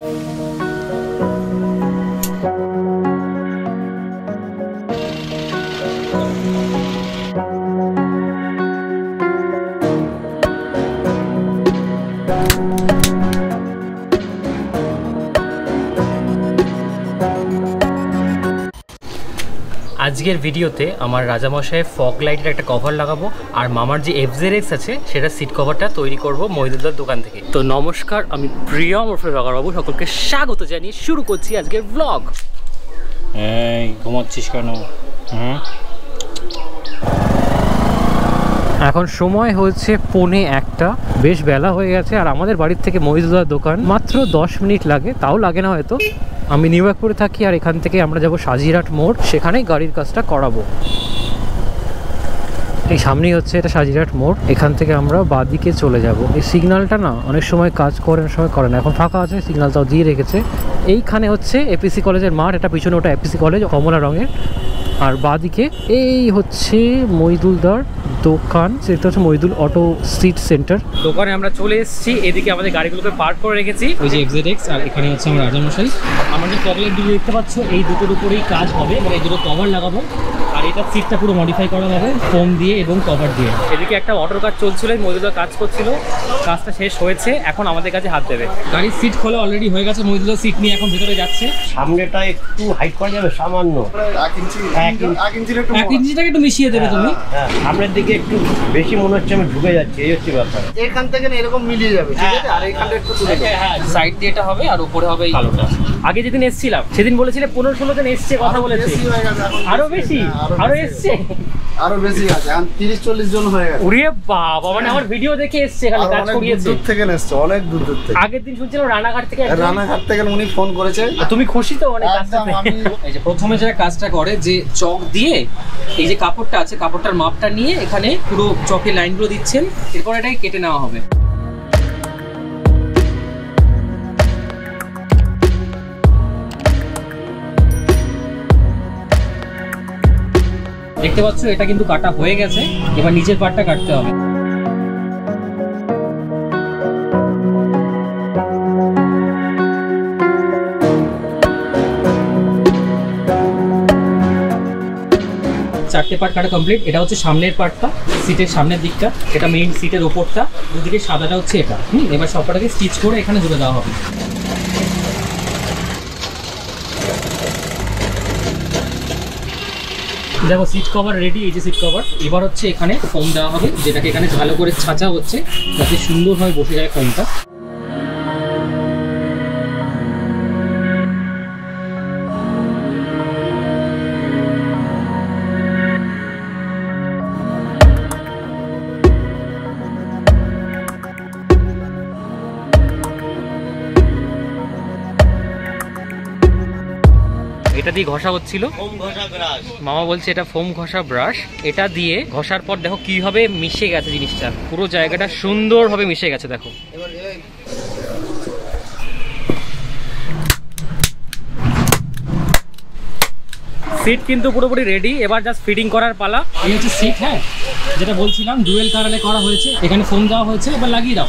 Thank you. আজকের ভিডিওতে আমার রাজামশাইয়ের ফগ লাইটের একটা কভার লাগাবো আর মামার যে এফজের এক্স আছে সেটা সিট কভারটা তৈরি করব মহিদুলদার দোকান থেকে। তো নমস্কার আমি প্রিয়ম ওরফে বাবু সকলকে স্বাগত জানিয়ে শুরু করছি আজকের ব্লগ এই ঘুমাচ্ছিস কেন? হুম? এখন সময় হচ্ছে পৌনে একটা বেশ বেলা হয়ে গেছে আর আমাদের বাড়ির থেকে মহিদুলদার দোকান মাত্র দশ মিনিট লাগে তাও লাগে না হয়তো। আমি নিউ ইয়র্কপুরে থাকি আর এখান থেকে আমরা যাব সাজিরাট মোড়। সেখানেই গাড়ির কাজটা করাবো। এই সামনেই হচ্ছে এটা সাজিরাট মোড়। এখান থেকে আমরা বাদিকে চলে যাব। এই সিগন্যালটা না অনেক সময় কাজ করে, অনেক সময় করে না। এখন ফাঁকা আছে সিগন্যালটাও দিয়ে রেখেছে। এইখানে হচ্ছে এপিসি কলেজের মাঠ, এটা পিছনে ওটা এপিসি কলেজ, কমলা রঙের। আর বাদিকে এই হচ্ছে মইদুলদার দোকান সেটা হচ্ছে মহিদুল অটো সিট সেন্টার। দোকানে আমরা চলে এসেছি এদিকে আমাদের গাড়িগুলোকে পার্ক করে রেখেছি। ওই যে এক্সেড এক্স আর এখানে হচ্ছে আমার রাজামশাই। আমরা যে চকলেট দিয়ে দেখতে পাচ্ছ এই দুটোর উপরেই কাজ হবে মানে এই দুটো কভার লাগাবো। আর এটা সিটটা পুরো মডিফাই করা হবে ফোম দিয়ে এবং কভার দিয়ে। এদিকে একটা অটোর কাজ চলছিল মহিদুল্লাহ কাজ করছিল। কাজটা শেষ হয়েছে এখন আমাদের কাছে হাত দেবে। গাড়ির সিট খোলা অলরেডি হয়ে গেছে মহিদুল্লাহ সিট নিয়ে এখন ভিতরে যাচ্ছে। সামনেটা একটু হাইট করা যাবে সামান্য। এক ইঞ্চি এক ইঞ্চিটাকে একটু মিশিয়ে দেবে তুমি। হ্যাঁ সামনের দিকে একটু বেশি মনে হচ্ছে আমি ঢুকে যাচ্ছি এই হচ্ছে ব্যাপার। এখান থেকে এরকম মিলিয়ে যাবে ঠিক আছে? আর এখানটা একটু সাইড দিয়ে এটা হবে আর উপরে হবে এই কালোটা। আগে যেদিন এসেছিলাম সেদিন বলেছিলে পনেরো ষোলো জন এসছে কথা বলেছে। আরও বেশি? আরও। এসছে? আরও বেশি আছে তিরিশ চল্লিশ জন হয়ে গেছে। উড়িয়ে বাবা মানে আমার ভিডিও দেখে এসছে এখানে কাজ অনেক দূর করিয়েছে। দূর থেকে এসছে অনেক দূর দূর থেকে। আগের দিন শুনছিলাম রানাঘাট থেকে রানাঘাট থেকে উনি ফোন করেছে। তুমি খুশি তো অনেক আমি এই যে প্রথমে যারা কাজটা করে যে চক দিয়ে এই যে কাপড়টা আছে কাপড়টার মাপটা নিয়ে এখানে পুরো চকের লাইনগুলো দিচ্ছেন এরপর এটাকে কেটে নেওয়া হবে। দেখতে পাচ্ছ, এটা কিন্তু কাটা হয়ে গেছে। এবার নিচের পার্টটা কাটতে হবে। চারটে পার্ট কাটা কমপ্লিট এটা হচ্ছে সামনের পার্টটা সিটের সামনের দিকটা। এটা মেইন সিটের ওপরটা। দুদিকে সাদাটা হচ্ছে এটা। হুম, এবার সবকটাকে স্টিচ করে এখানে জুড়ে দেওয়া হবে। দেখো সিট কভার রেডি এই যে সিট কভার এবার হচ্ছে এখানে ফোম দেওয়া হবে, যেটাকে এখানে ভালো করে ছাঁচা হচ্ছে, যাতে সুন্দরভাবে বসে যায় ফোমটা দিয়ে ঘষা হচ্ছিল। কম ঘষা ব্রাশ মামা বলছে এটা ফোম ঘষা ব্রাশ এটা দিয়ে ঘষার পর দেখো কীভাবে মিশে গেছে জিনিসটা। পুরো জায়গাটা সুন্দরভাবে মিশে গেছে দেখো। সিট কিন্তু পুরোপুরি রেডি এবার জাস্ট ফিটিং করার পালা। এই হচ্ছে সিট হ্যাঁ? যেটা বলছিলাম ডুয়েল কালারে করা হয়েছে। এখানে ফোম দেওয়া হয়েছে। এবার লাগিয়ে দাও।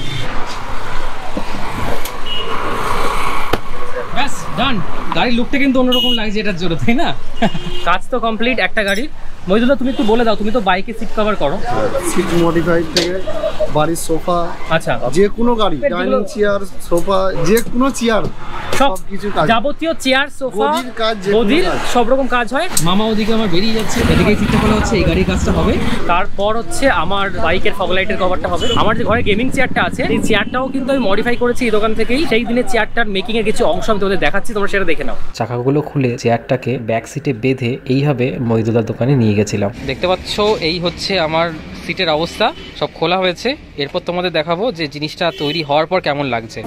ডান গাড়ির লুকটা কিন্তু অন্যরকম লাগছে এটার জন্য তাই না? কাজ তো কমপ্লিট একটা গাড়ি। মহিদুল্লাহ তুমি একটু বলে দাও তুমি তো বাইকে সিট কভার করো। সিট মডিফাইড থেকে বাড়ির সোফা আচ্ছা। যে কোনো গাড়ি ডাইনিং চেয়ার সোফা যে কোনো চেয়ার সব সব কিছু কাজ যাবতীয় চেয়ার সোফা গদির সব রকম কাজ হয়। মামা ওদিকে আমার বেরিয়ে যাচ্ছে এদিকে হচ্ছে এই গাড়ির কাজটা হবে। তারপর হচ্ছে আমার বাইকের ফগলাইটের কভারটা হবে। আমার যে ঘরে গেমিং চেয়ারটা আছে এই চেয়ারটাও কিন্তু আমি মডিফাই করেছি এই দোকান থেকেই। সেই দিনে চেয়ারটার মেকিং এর কিছু অংশ আমি তোমাদের দেখাচ্ছি তোমরা সেটা দেখে নাও। চাকাগুলো খুলে চেয়ারটাকে ব্যাক সিটে বেঁধে এইভাবে মহিদুলার দোকানে নিয়ে গেছিলাম। দেখতে পাচ্ছ এই হচ্ছে আমার সিটের অবস্থা। সব খোলা হয়েছে। এরপর তোমাদের দেখাবো যে জিনিসটা তৈরি হওয়ার পর কেমন লাগছে।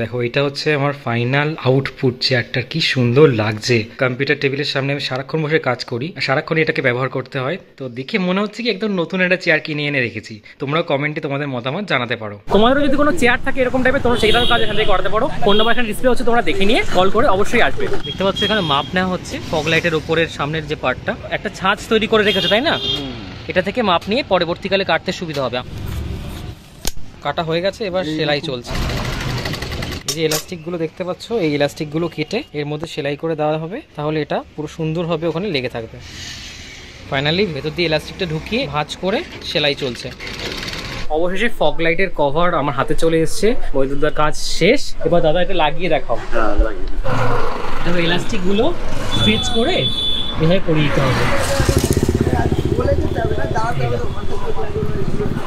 দেখো এটা হচ্ছে আমার ফাইনাল আউটপুট চেয়ারটার কি সুন্দর লাগছে। কম্পিউটার টেবিলের সামনে আমি সারাক্ষণ বসে কাজ করি আর সারাক্ষণ এটাকে ব্যবহার করতে হয়। তো দেখে মনে হচ্ছে কি একদম নতুন একটা চেয়ার কিনে এনে রেখেছি। তোমরাও কমেন্টে তোমাদের মতামত জানাতে পারো। তোমাদেরও যদি কোনো চেয়ার থাকে এরকম টাইপের তোমরা সেইটারও কাজ এখান থেকে করতে পারো। ফোন নাম্বার এখানে ডিসপ্লে হচ্ছে তোমরা দেখে নিয়ে কল করে অবশ্যই আসবে। দেখতে পাচ্ছ এখানে মাপ নেওয়া হচ্ছে ফগ লাইটের উপরের সামনের যে পার্টটা একটা ছাঁচ তৈরি করে রেখেছে তাই না? এটা থেকে মাপ নিয়ে পরবর্তীকালে কাটতে সুবিধা হবে। কাটা হয়ে গেছে এবার সেলাই চলছে। যে এলাস্টিকগুলো দেখতে পাচ্ছ এই এলাস্টিকগুলো কেটে এর মধ্যে সেলাই করে দেওয়া হবে তাহলে এটা পুরো সুন্দরভাবে ওখানে লেগে থাকবে। ফাইনালি ভেতর দিয়ে এলাস্টিকটা ঢুকিয়ে ভাঁজ করে সেলাই চলছে। অবশেষে ফগ লাইটের কভার আমার হাতে চলে এসেছে। বৈদ্যুতার কাজ শেষ। এবার দাদা এটা লাগিয়ে দেখাও। দেখো এলাস্টিকগুলো স্ট্রেচ করে এভাবে পরিয়ে দিতে হবে।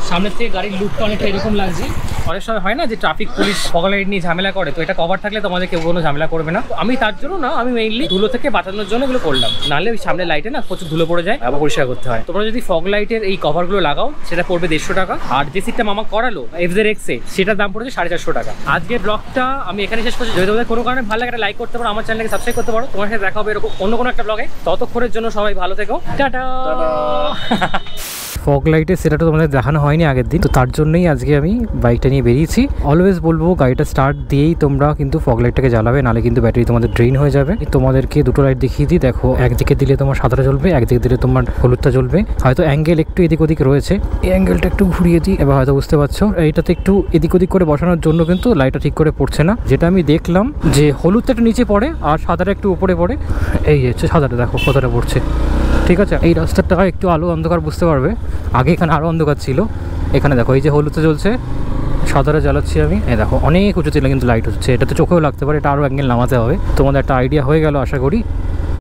সামনের থেকে গাড়ির লুকটা অনেকটা এরকম লাগছে। অনেক সময় হয় না যে ট্রাফিক পুলিশ ফগ লাইট নিয়ে ঝামেলা করে তো এটা কভার থাকলে তোমাদের কেউ কোনো ঝামেলা করবে না। আমি তার জন্য না আমি মেইনলি ধুলো থেকে বাঁচানোর জন্য এগুলো করলাম। নাহলে ওই সামনে লাইটে না প্রচুর ধুলো পড়ে যায়। আবার পরিষ্কার করতে হয়। তোমরা যদি ফগ লাইটের এই কভারগুলো লাগাও সেটা পড়বে দেড়শো টাকা। আর যে সিটটা মামা করালো এফজের এক্সে সেটার দাম পড়েছে সাড়ে চারশো টাকা। আজকের ব্লগটা আমি এখানে শেষ করছি। যদি তোমাদের কোনো কারণে ভালো লাগে একটা লাইক করতে পারো আমার চ্যানেলকে সাবস্ক্রাইব করতে পারো। তোমার সাথে দেখা হবে এরকম অন্য কোনো একটা ব্লগে ততক্ষণের জন্য সবাই ভালো থেকো। টাটা! ফগ লাইটে সেটা তো তোমাদের দেখানো হয়নি আগের দিন। তো তার জন্যই আজকে আমি বাইকটা নিয়ে বেরিয়েছি। অলওয়েজ বলব, গাড়িটা স্টার্ট দিয়েই তোমরা কিন্তু ফগ লাইটটাকে জ্বালাবে, নালে কিন্তু ব্যাটারি তোমাদের ড্রেন হয়ে যাবে। তোমাদেরকে দুটো লাইট দেখিয়ে দিই, দেখো, একদিকে দিলে তোমার সাদাটা জ্বলবে, একদিকে দিলে তোমার হলুদটা জ্বলবে। হয়তো অ্যাঙ্গেল একটু এদিক ওদিক রয়েছে। এই অ্যাঙ্গেলটা একটু ঘুরিয়ে দিই, এবার হয়তো বুঝতে পারছ। এইটাতে একটু এদিক ওদিক করে বসানোর জন্য কিন্তু লাইটটা ঠিক করে পড়ছে না। যেটা আমি দেখলাম যে হলুদটা একটু নিচে পড়ে আর সাদাটা একটু উপরে পড়ে। এই হচ্ছে সাদাটা, দেখো কতটা পড়ছে। ঠিক আছে? এই রাস্তাটা একটু আলো অন্ধকার বুঝতে পারবে। আগে এখানে আরও অন্ধকার ছিল। এখানে দেখো, এই যে হলুদে চলছে সাদারে জ্বালাচ্ছি আমি। এই দেখো, অনেক উঁচু ছিল, কিন্তু লাইট হচ্ছে। এটা তো চোখেও লাগতে পারে, এটা আরও একদিন নামাতে হবে। তোমাদের একটা আইডিয়া হয়ে গেল, আশা করি।